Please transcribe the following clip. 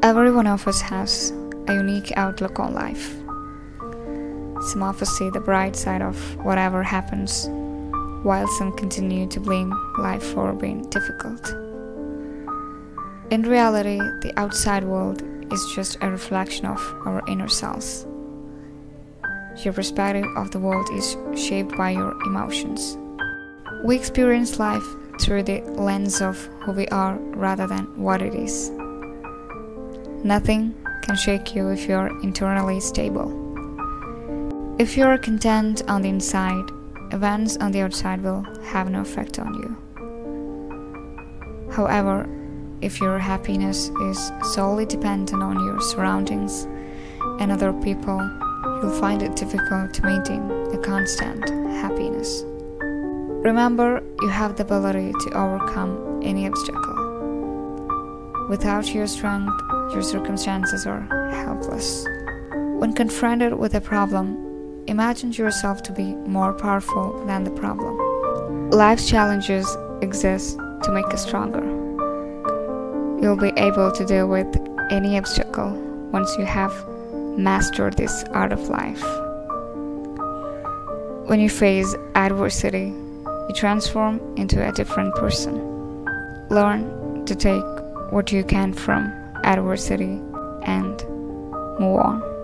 Every one of us has a unique outlook on life. Some of us see the bright side of whatever happens, while some continue to blame life for being difficult. In reality, the outside world is just a reflection of our inner selves. Your perspective of the world is shaped by your emotions. We experience life through the lens of who we are rather than what it is. Nothing can shake you if you're internally stable. If you're content on the inside, events on the outside will have no effect on you. However, if your happiness is solely dependent on your surroundings and other people, you'll find it difficult to maintain a constant happiness. Remember, you have the ability to overcome any obstacle. Without your strength, your circumstances are helpless. When confronted with a problem, imagine yourself to be more powerful than the problem. Life's challenges exist to make us stronger. You'll be able to deal with any obstacle once you have mastered this art of life. When you face adversity, you transform into a different person. Learn to take what you can from adversity and move on.